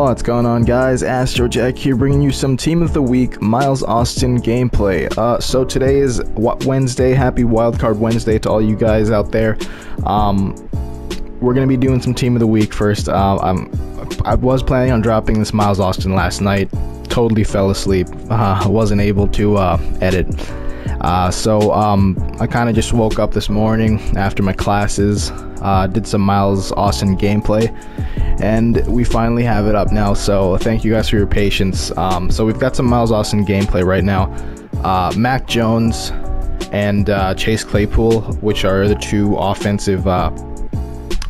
What's going on guys, AstroJack here bringing you some Team of the Week Miles Austin gameplay. Uh, so today is Wednesday, happy Wildcard Wednesday to all you guys out there. Um, we're going to be doing some Team of the Week first. Uh, I'm, I was planning on dropping this Miles Austin last night, totally fell asleep, uh, wasn't able to uh, edit. Uh, so um, I kind of just woke up this morning after my classes, uh, did some Miles Austin gameplay, and we finally have it up now. So thank you guys for your patience. Um, so we've got some Miles Austin gameplay right now. Uh, Mac Jones and uh, Chase Claypool, which are the two offensive uh,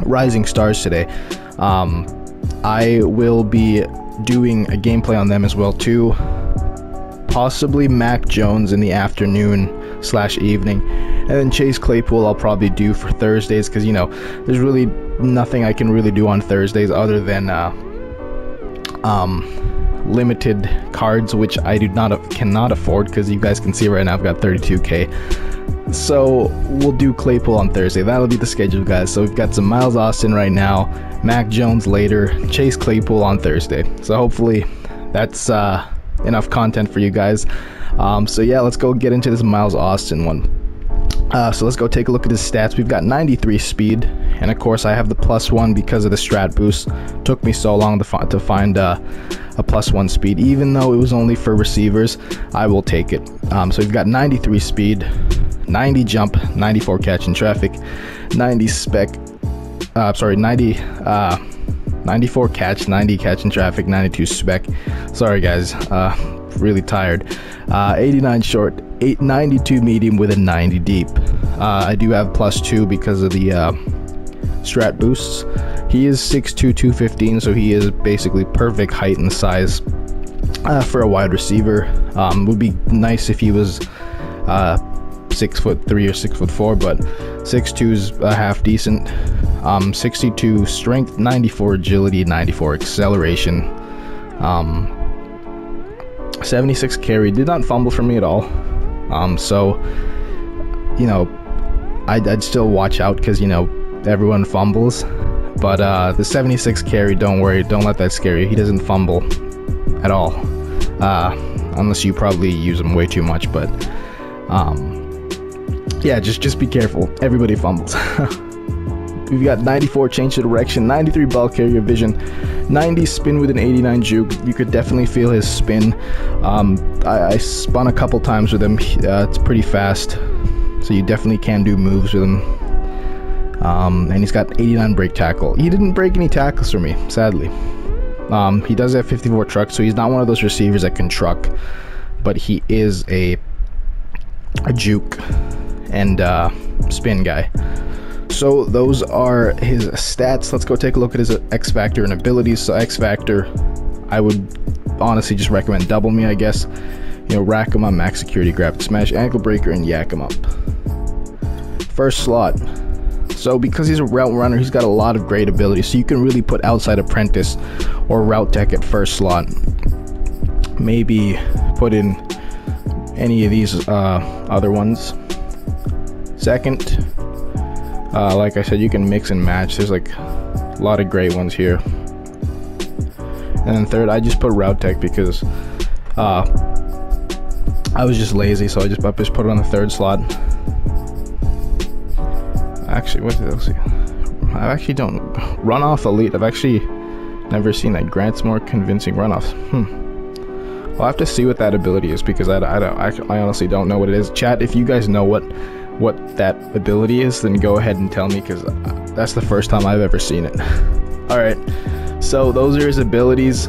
rising stars today. Um, I will be doing a gameplay on them as well too possibly Mac Jones in the afternoon slash evening, and then Chase Claypool I'll probably do for Thursdays because you know there's really nothing I can really do on Thursdays other than uh, um, limited cards, which I do not cannot afford because you guys can see right now I've got 32k. So we'll do Claypool on Thursday. That'll be the schedule, guys. So we've got some Miles Austin right now, Mac Jones later, Chase Claypool on Thursday. So hopefully that's uh, enough content for you guys. Um, so yeah, let's go get into this Miles Austin one. Uh, so let's go take a look at his stats. We've got 93 speed, and of course I have the plus one because of the strat boost. Took me so long to, fi to find uh, a plus one speed, even though it was only for receivers. I will take it. Um, so we've got 93 speed, 90 jump, 94 catch in traffic, 90 spec. Uh, sorry, 90. Uh, 94 catch, 90 catch in traffic, 92 spec. Sorry guys, uh, really tired. Uh, 89 short, 892 medium with a 90 deep. Uh, I do have plus two because of the uh, strat boosts. He is 6'2", 215, so he is basically perfect height and size uh, for a wide receiver. Um, would be nice if he was uh, six foot three or six foot four, but six two is a half decent. Um, 62 strength, 94 agility, 94 acceleration. Um, 76 carry did not fumble for me at all. Um, so you know, I'd, I'd still watch out because you know everyone fumbles. But uh, the 76 carry, don't worry, don't let that scare you. He doesn't fumble at all, uh, unless you probably use him way too much. But um, yeah, just just be careful. Everybody fumbles. We've got 94 change of direction, 93 ball carrier vision, 90 spin with an 89 juke. You could definitely feel his spin. Um, I, I, spun a couple times with him. Uh, it's pretty fast, so you definitely can do moves with him. Um, and he's got 89 break tackle. He didn't break any tackles for me, sadly. Um, he does have 54 truck, so he's not one of those receivers that can truck, but he is a a juke and uh, spin guy. So those are his stats. Let's go take a look at his X Factor and abilities. So X Factor, I would honestly just recommend double me, I guess. You know, rack him up, max security, grab, smash, ankle breaker, and yak him up. First slot. So because he's a route runner, he's got a lot of great abilities. So you can really put outside apprentice or route tech at first slot. Maybe put in any of these uh, other ones. Second, uh, like I said, you can mix and match. There's like a lot of great ones here. And then third, I just put route tech because uh, I was just lazy, so I just, I just put it on the third slot. Actually, what did I see? I actually don't runoff elite. I've actually never seen that. Grants more convincing runoffs. Hmm. I'll have to see what that ability is because I, I don't I, I honestly don't know what it is. Chat, if you guys know what what that ability is, then go ahead and tell me because that's the first time I've ever seen it. All right, so those are his abilities.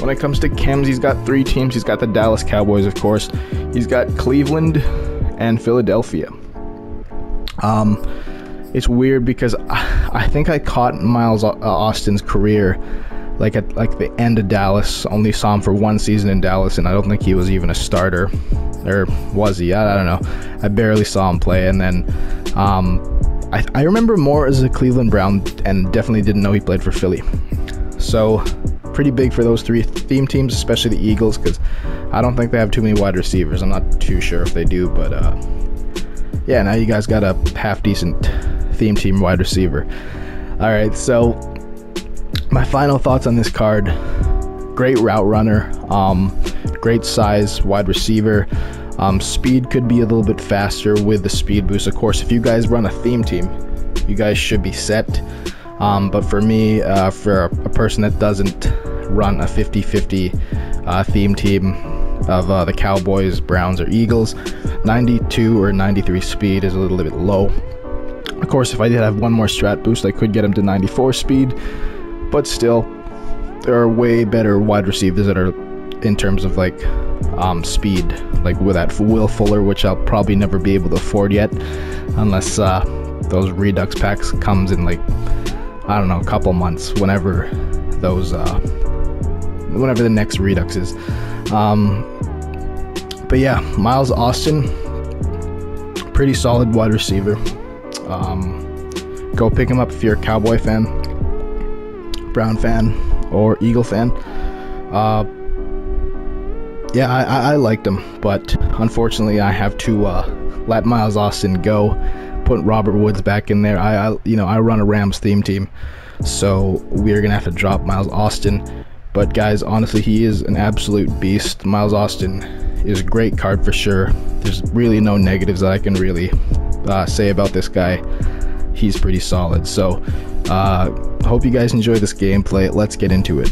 When it comes to chems, he's got three teams. He's got the Dallas Cowboys, of course. He's got Cleveland and Philadelphia. Um, it's weird because I, I think I caught Miles Austin's career like at like the end of Dallas. Only saw him for one season in Dallas, and I don't think he was even a starter, or was he? I, I don't know. I barely saw him play, and then um, I, I remember more as a Cleveland Brown, and definitely didn't know he played for Philly. So pretty big for those three theme teams, especially the Eagles, because I don't think they have too many wide receivers. I'm not too sure if they do, but uh, yeah, now you guys got a half decent theme team wide receiver. All right, so my final thoughts on this card great route runner, um, great size wide receiver. Um, speed could be a little bit faster with the speed boost. Of course, if you guys run a theme team, you guys should be set. Um, but for me, uh, for a, person that doesn't run a 50 50 uh, theme team of uh, the Cowboys, Browns, or Eagles, 92 or 93 speed is a little bit low. Of course, if I did have one more strat boost, I could get him to 94 speed, but still, there are way better wide receivers that are in terms of like um, speed, like with that Will Fuller, which I'll probably never be able to afford yet, unless uh, those Redux packs comes in like I don't know, a couple months, whenever those, uh, whenever the next Redux is. Um, but yeah, Miles Austin, pretty solid wide receiver. Um, go pick him up if you're a Cowboy fan, Brown fan, or Eagle fan. Uh, yeah, I, I, liked him, but unfortunately, I have to uh, let Miles Austin go. Put Robert Woods back in there. I, I, you know, I run a Rams theme team, so we're gonna have to drop Miles Austin. But guys, honestly, he is an absolute beast. Miles Austin is a great card for sure. There's really no negatives that I can really uh, say about this guy. He's pretty solid. So, uh, hope you guys enjoy this gameplay. Let's get into it.